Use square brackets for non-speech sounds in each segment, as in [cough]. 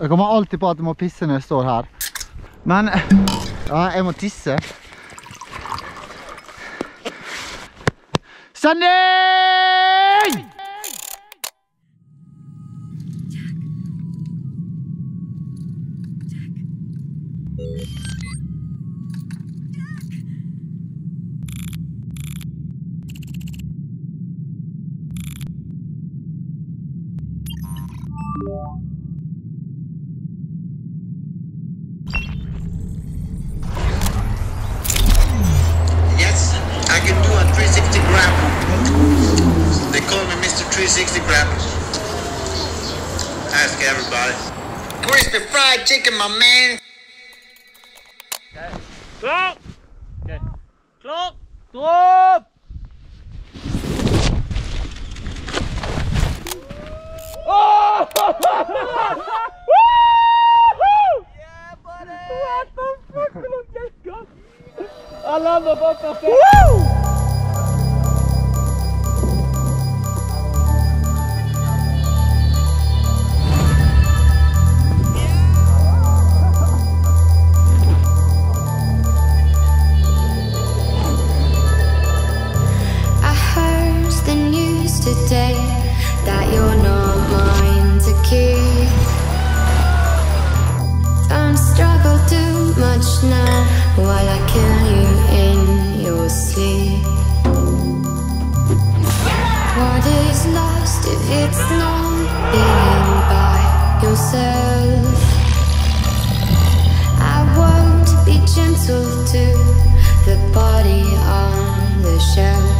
Jeg kommer alltid på at jeg må pisse når jeg står her. Men ja, jeg må tisse. Sandeep! body on the shelf.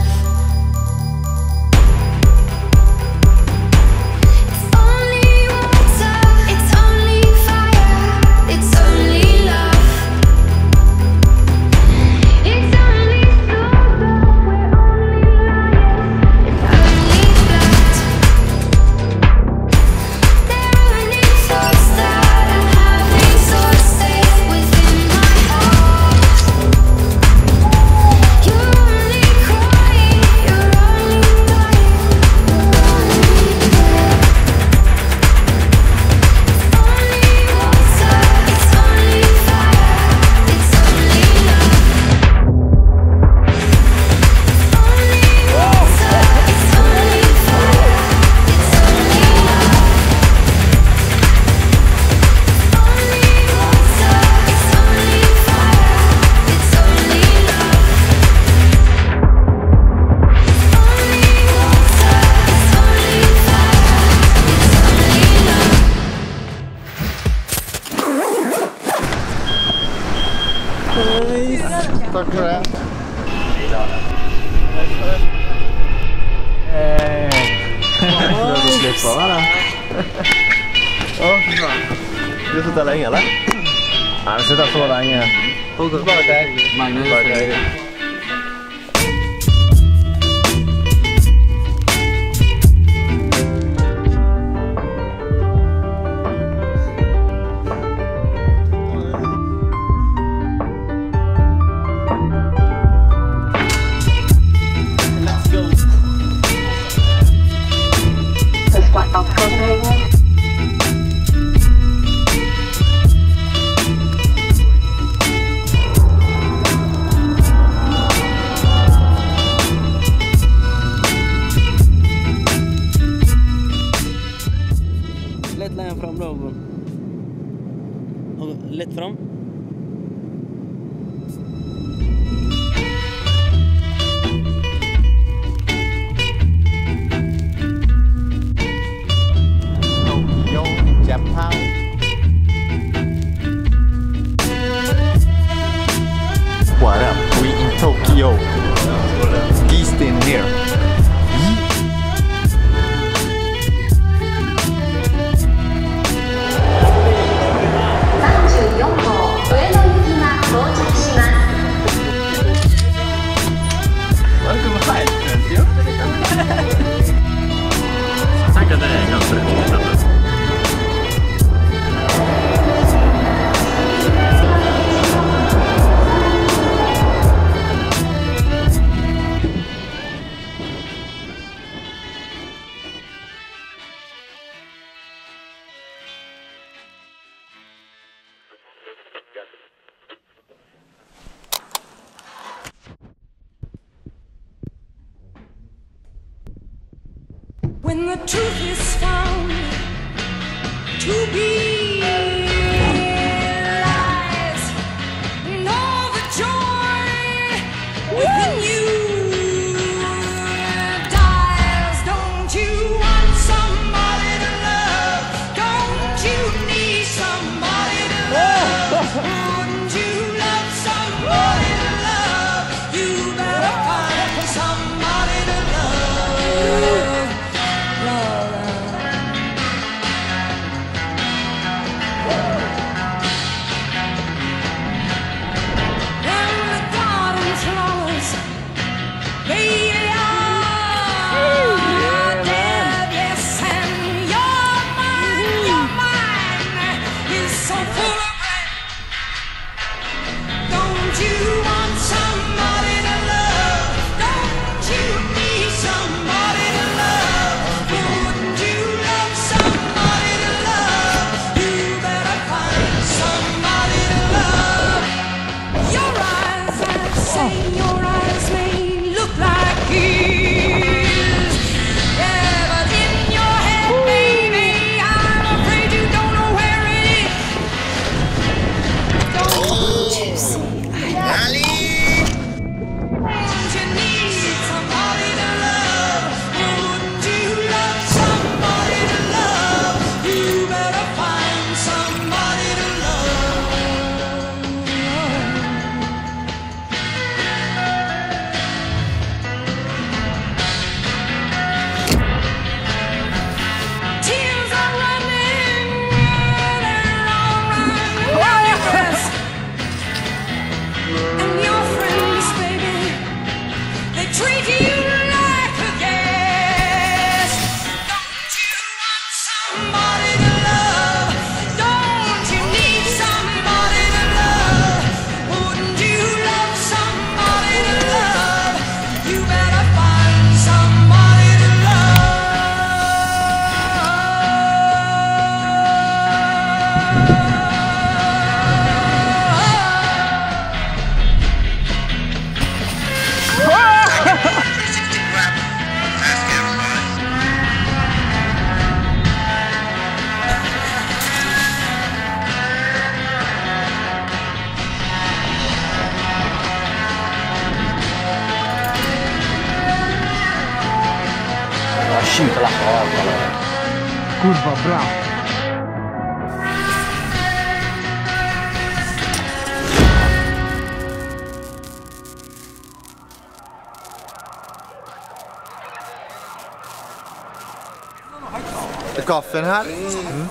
kaffen här. Mm.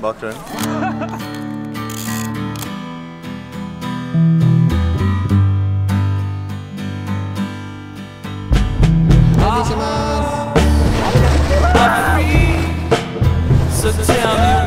Bakgrund. So tell me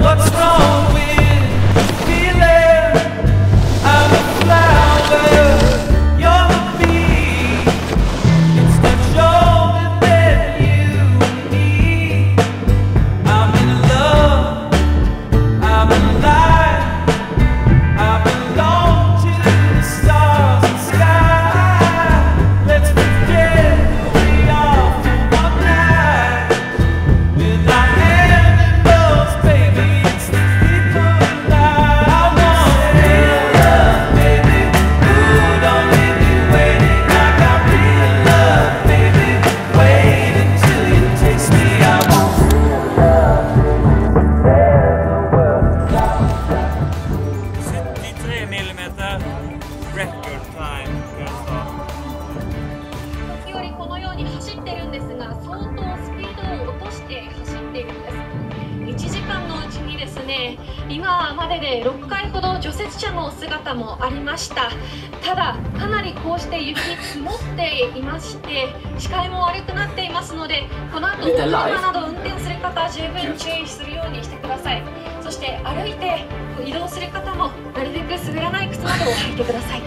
りこうして雪積もっていまして視界も悪くなっていますのでこの後お車など運転する方十分注意するようにしてください。そして歩いて移動する方もなるべく滑らない靴などを履いてください。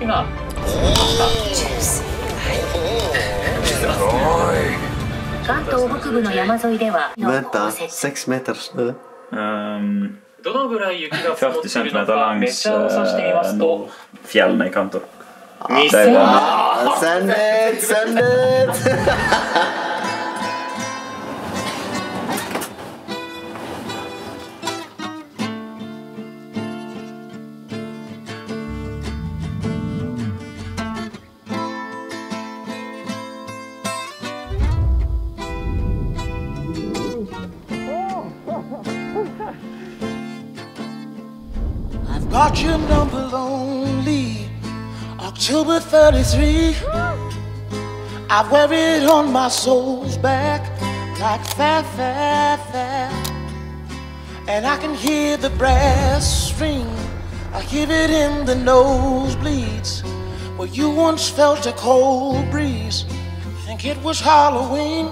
今関東北部の山沿いでは6 meters どのぐらい雪が降っているのか、メッシャーを指してみますと。Fjellene i. Uh, send it, send it, send it. got you now. October 33. I wear it on my soul's back like fair, fair, fair. And I can hear the brass ring. I hear it in the nosebleeds. Where you once felt a cold breeze. Think it was Halloween.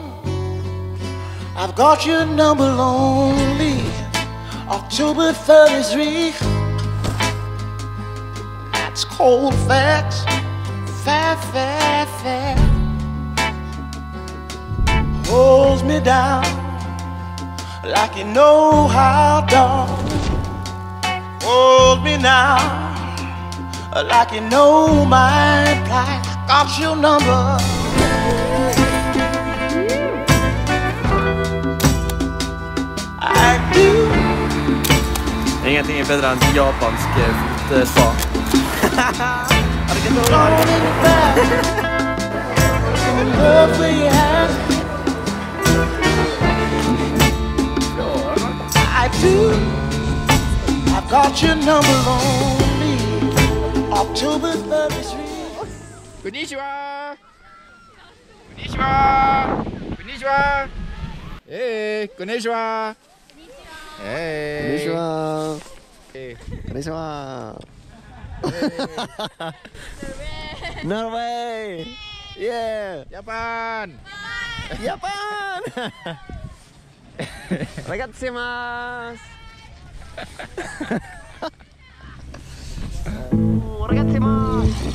I've got your number lonely. October 33. Cold facts. Fair, fair, fair. Holds me down like you know how, darling. Hold me now like you know my plight. Got your number. I do. Ingenting är bättre än japansk eh, I do. I've got your number on me. October 33rd. Konnichiwa! Konnichiwa! Konnichiwa! Hey, konnichiwa! Hey! Konnichiwa! Hey! Konnichiwa! Norway. Norway. Yeah. Japan. Japan. Ragazzi mas. Ragazzi mas.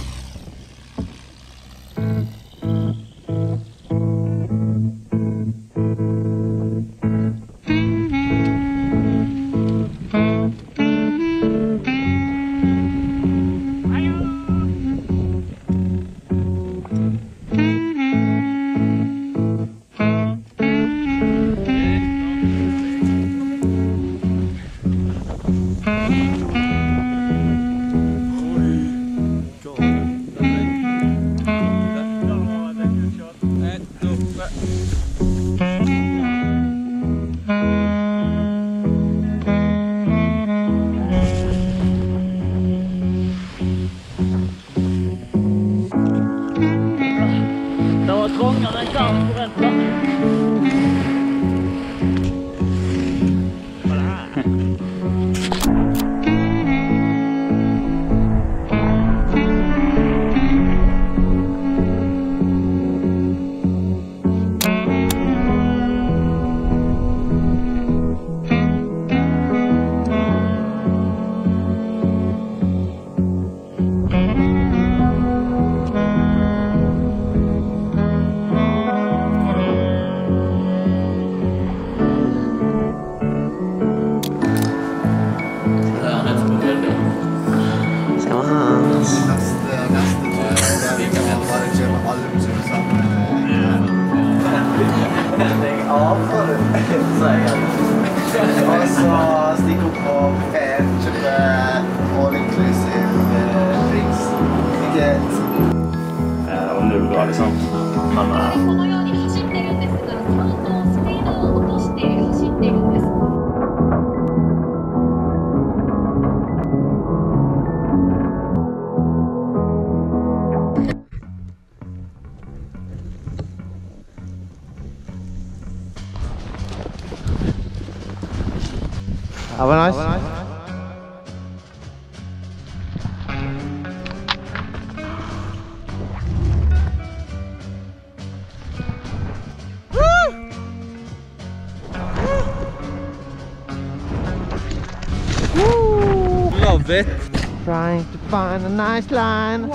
Nice line.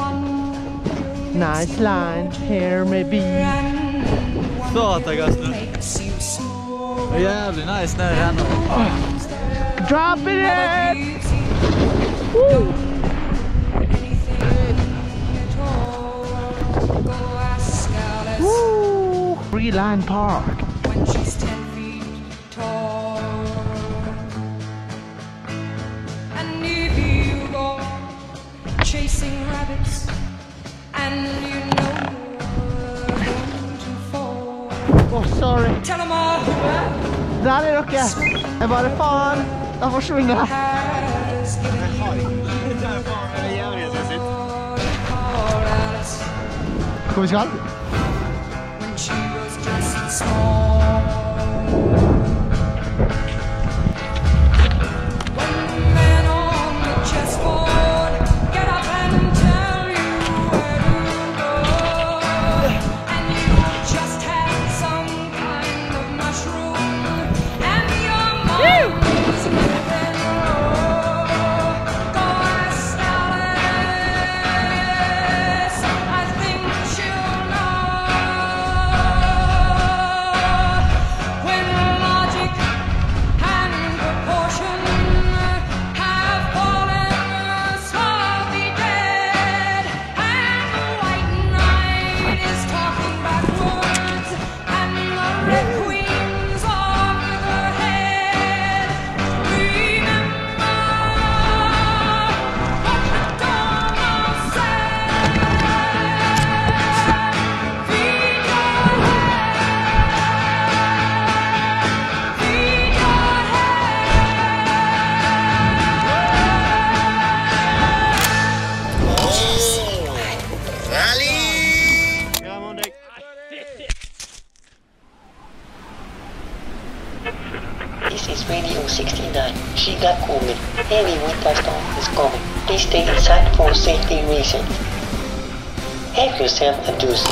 Nice line, here maybe. Satan Gaston! Det er är jävligt nice när det händer. Drop it in! Woo! Woo! Free Line Park. Oh, sorry. Der er dere. Jeg bare faen. Den forsvunnet. [laughs] Hvor vi skal? him and do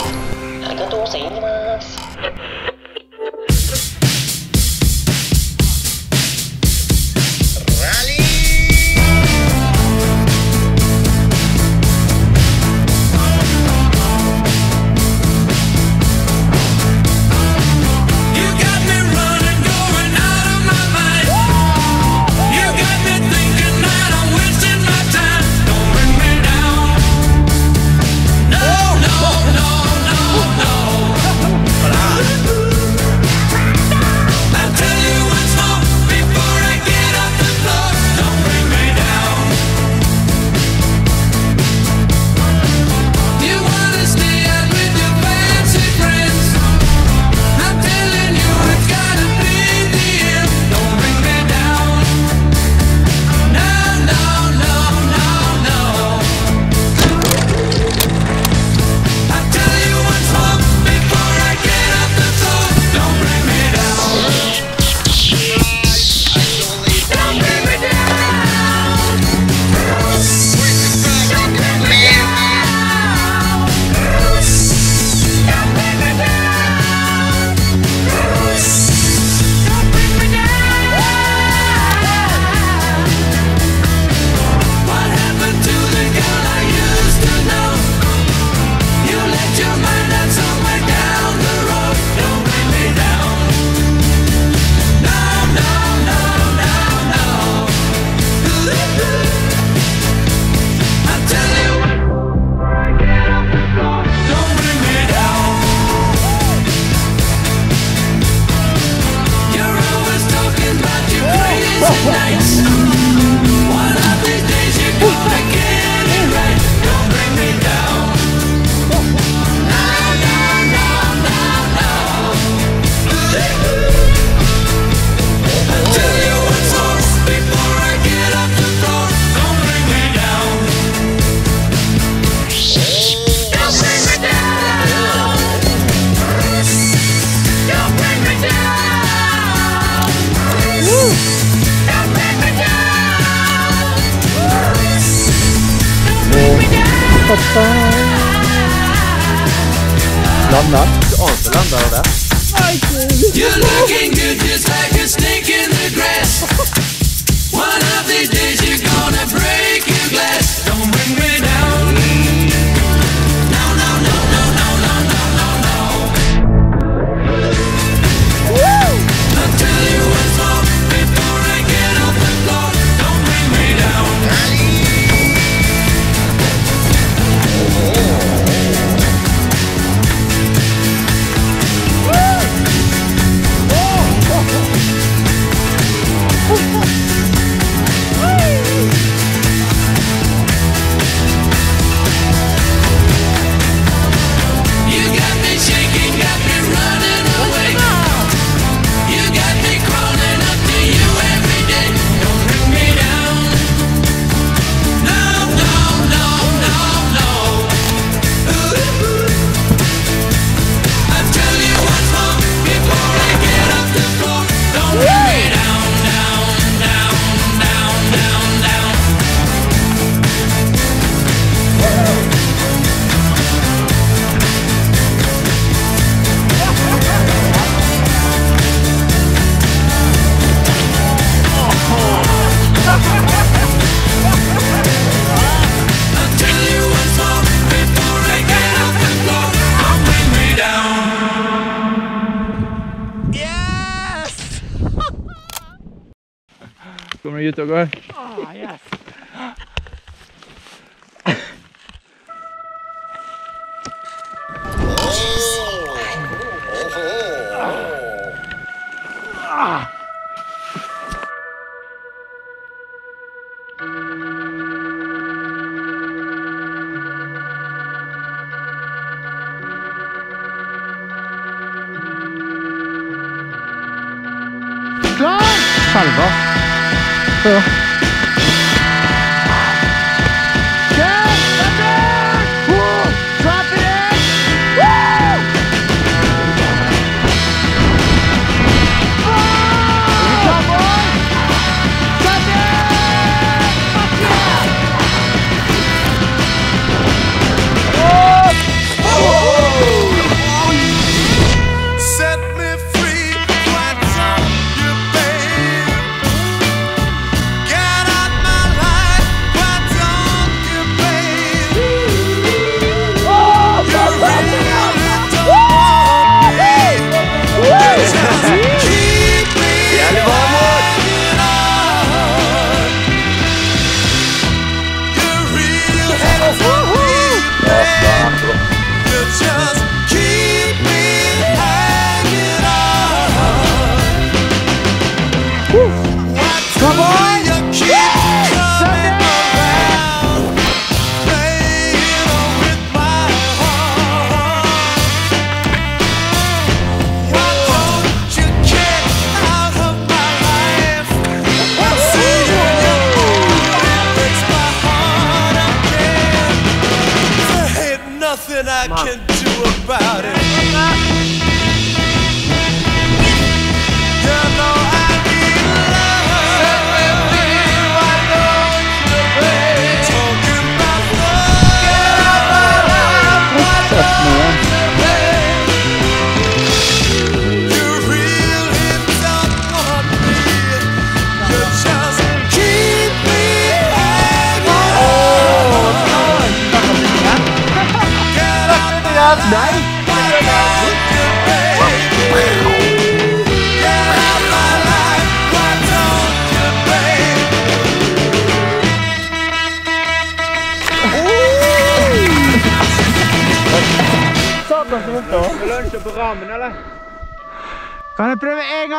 all. Kommer du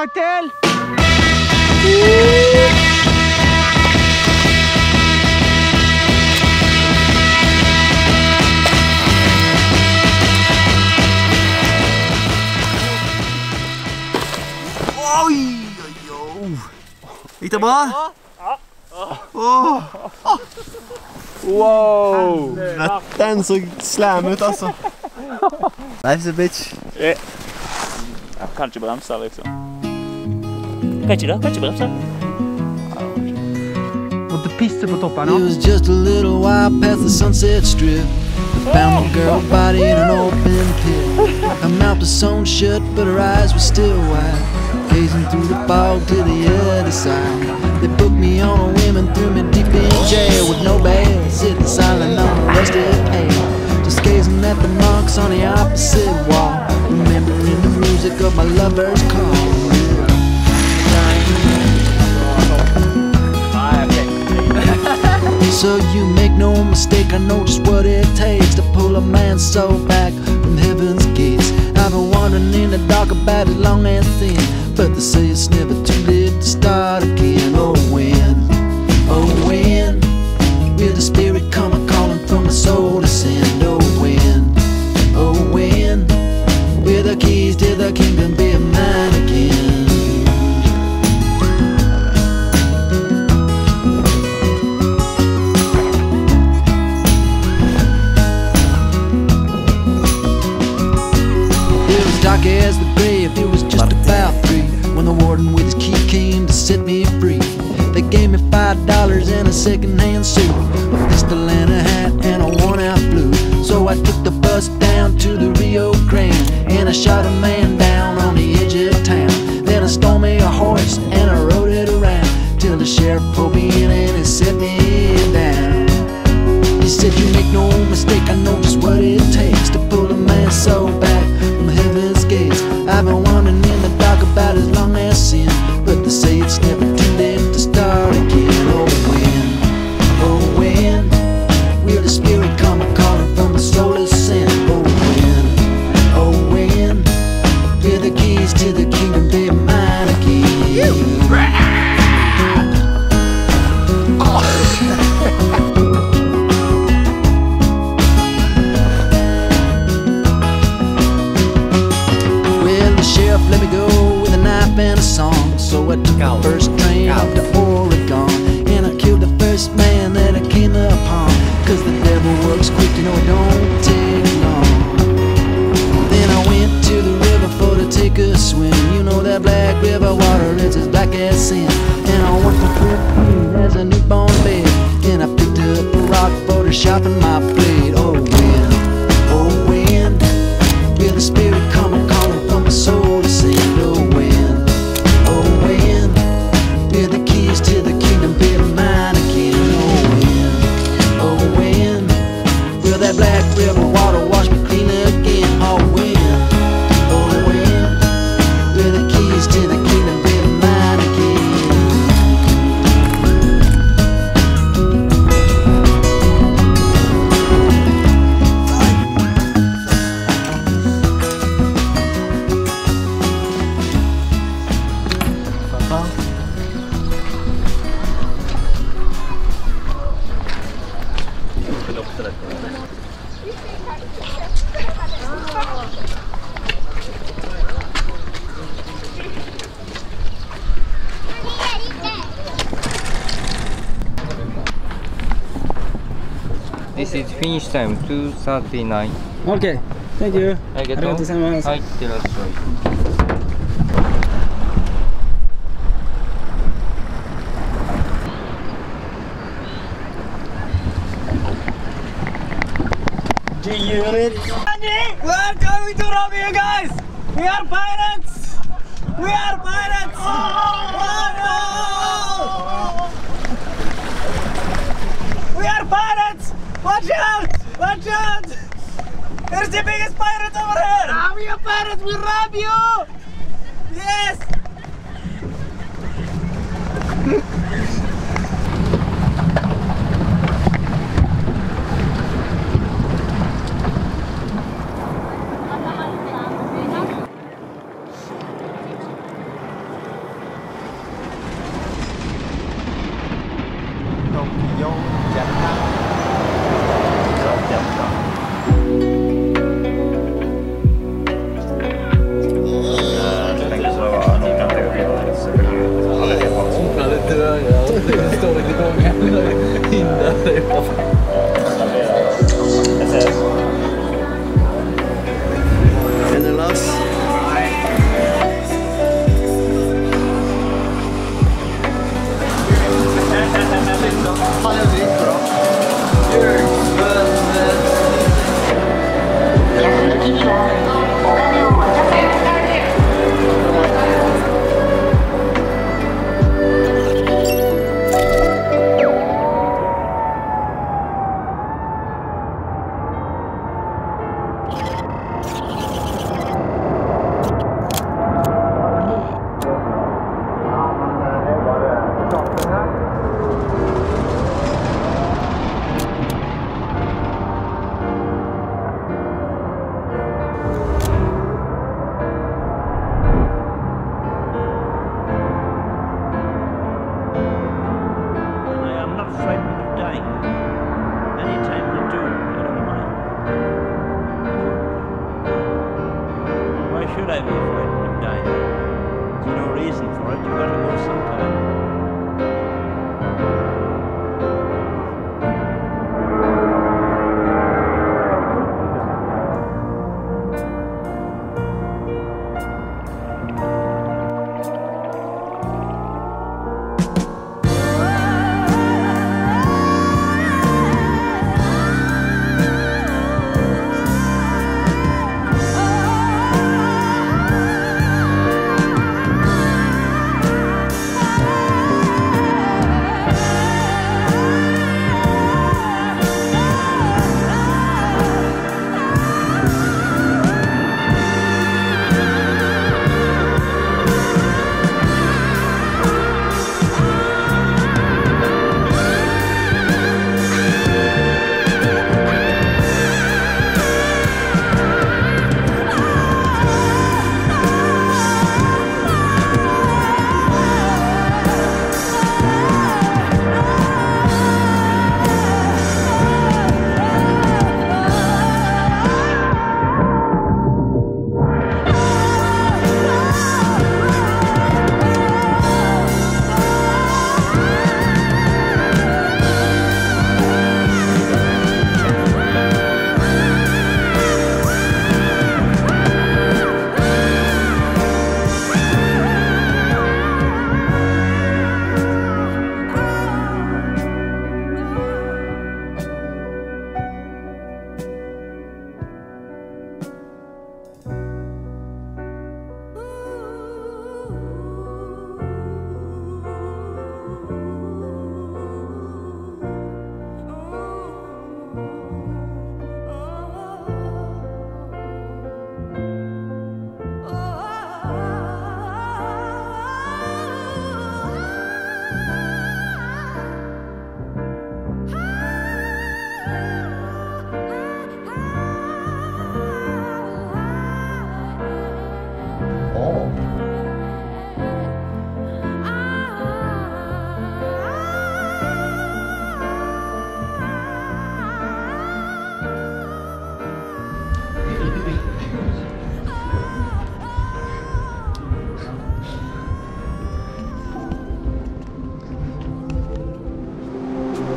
gang til? Oi, oi, oi. Gikk det bra? Åh. Wow! Den så slam ut, altså. [laughs] Life's a bitch. Jeg kan ikke bremse, liksom. Kan ikke det? Kan ikke bremse. Måtte pisse på toppen It was just a little while past the sunset strip. I found a girl body in an open pit. Her mouth was sewn shut, but her eyes were still wide. Gazing through the fog to the other side. They booked me on a whim and threw me deep in jail with no bail. Sitting silent on a rusted pail. Just gazing at the marks on the opposite wall. Remembering the music of my lover's call. So you make no mistake, I know just what it takes to pull a man's soul back from heaven's gates. I've been wandering in the dark about as long and thin, but they say it's never too late to start again. Oh when, second-hand suit A pistol and a hat and a worn-out blue. So I took the bus down to the Rio Grande And I shot a man down on the edge of town. Then I stole me a horse and I rode it around Till the sheriff pulled me in and he set me down. He said you make no mistake, 39 OK Thank you ありがとうございますはい、いってらっしゃい unit. Welcome to you. guys! We are pirates! We are pirates! Oh, no! We are pirates! Watch out! Christians! There's the biggest pirate over here! I'm your pirate, we rob you!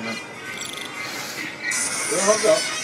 はい。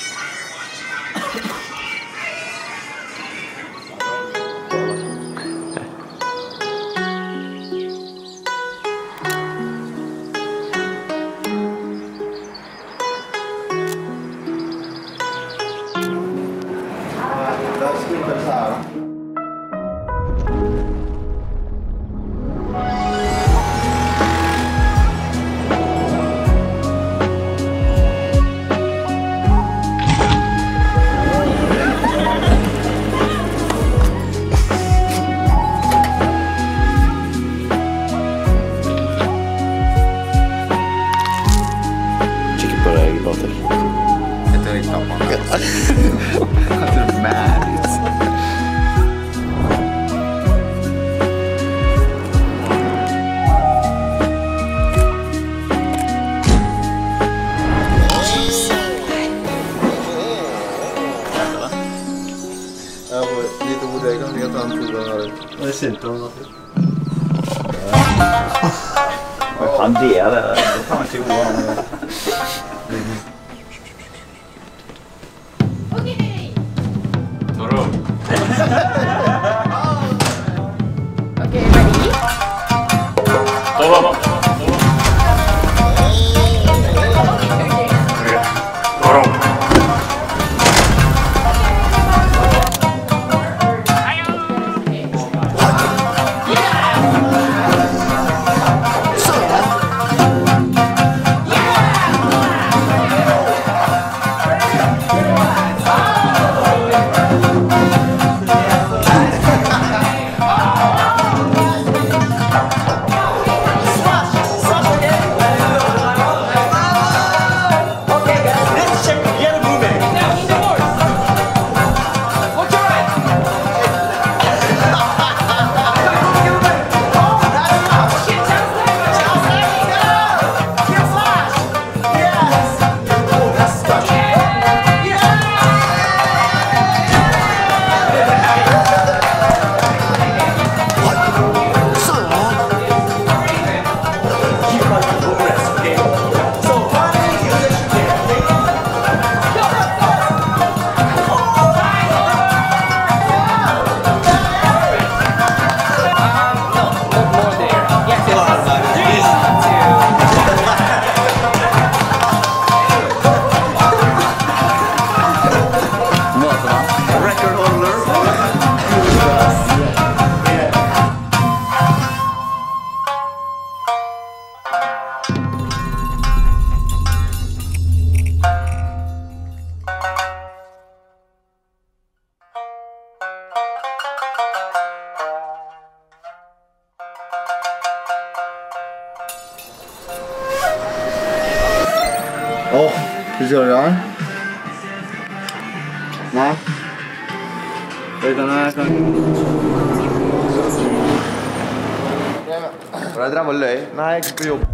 Nike Bill.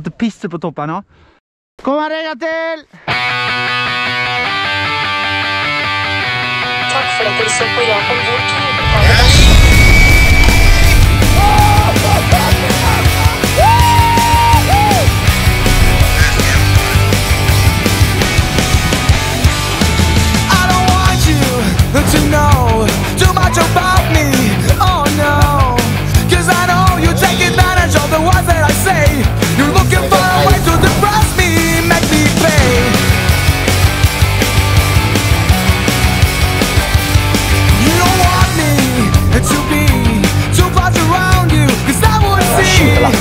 måtte pisse på toppen nå. Kom her en gang til! Takk for at dere så på Japan vår tur. to know too much about 你的了。